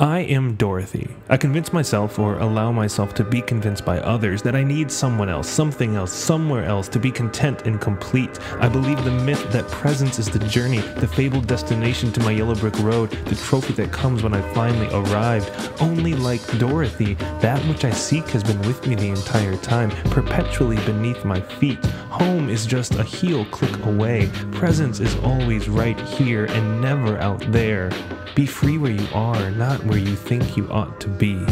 I am Dorothy. I convince myself or allow myself to be convinced by others that I need someone else, something else, somewhere else to be content and complete. I believe the myth that presence is the journey, the fabled destination to my yellow brick road, the trophy that comes when I finally arrived. Only like Dorothy, that which I seek has been with me the entire time, perpetually beneath my feet. Home is just a heel click away. Presence is always right here and never out there. Be free where you are, not where you think you ought to be.